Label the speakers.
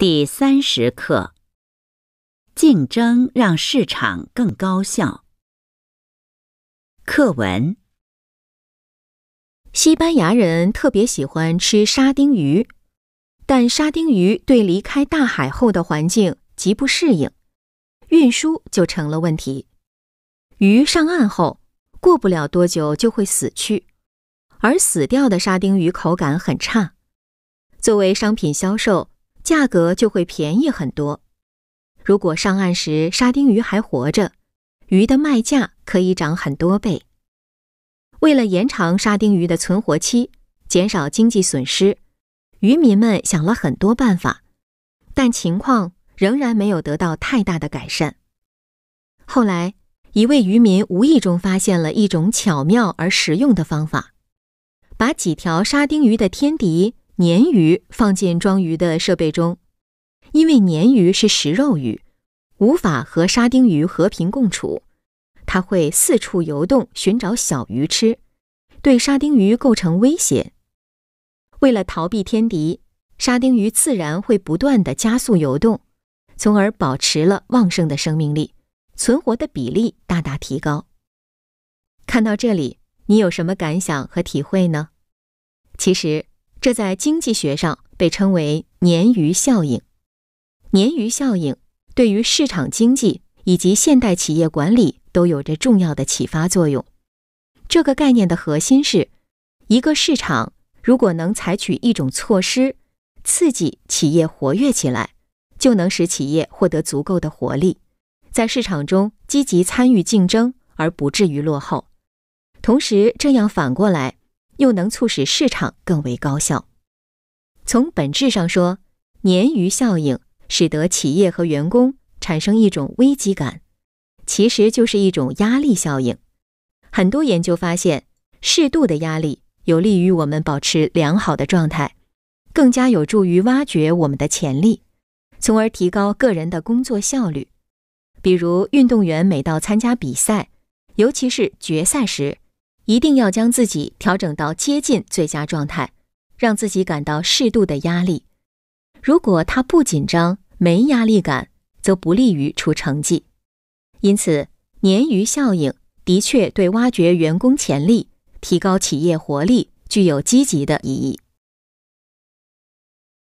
Speaker 1: 第三十课：竞争让市场更高效。课文：
Speaker 2: 西班牙人特别喜欢吃沙丁鱼，但沙丁鱼对离开大海后的环境极不适应，运输就成了问题。鱼上岸后，过不了多久就会死去，而死掉的沙丁鱼口感很差，作为商品销售。价格就会便宜很多。如果上岸时沙丁鱼还活着，鱼的卖价可以涨很多倍。为了延长沙丁鱼的存活期，减少经济损失，渔民们想了很多办法，但情况仍然没有得到太大的改善。后来，一位渔民无意中发现了一种巧妙而实用的方法，把几条沙丁鱼的天敌。鲶鱼放进装鱼的设备中，因为鲶鱼是食肉鱼，无法和沙丁鱼和平共处，它会四处游动寻找小鱼吃，对沙丁鱼构成威胁。为了逃避天敌，沙丁鱼自然会不断的加速游动，从而保持了旺盛的生命力，存活的比例大大提高。看到这里，你有什么感想和体会呢？其实。这在经济学上被称为“鲶鱼效应”。鲶鱼效应对于市场经济以及现代企业管理都有着重要的启发作用。这个概念的核心是，一个市场如果能采取一种措施，刺激企业活跃起来，就能使企业获得足够的活力，在市场中积极参与竞争，而不至于落后。同时，这样反过来。又能促使市场更为高效。从本质上说，鲶鱼效应使得企业和员工产生一种危机感，其实就是一种压力效应。很多研究发现，适度的压力有利于我们保持良好的状态，更加有助于挖掘我们的潜力，从而提高个人的工作效率。比如，运动员每到参加比赛，尤其是决赛时。一定要将自己调整到接近最佳状态，让自己感到适度的压力。如果他不紧张、没压力感，则不利于出成绩。因此，鲶鱼效应的确对挖掘员工潜力、提高企业活力具有积极的意义。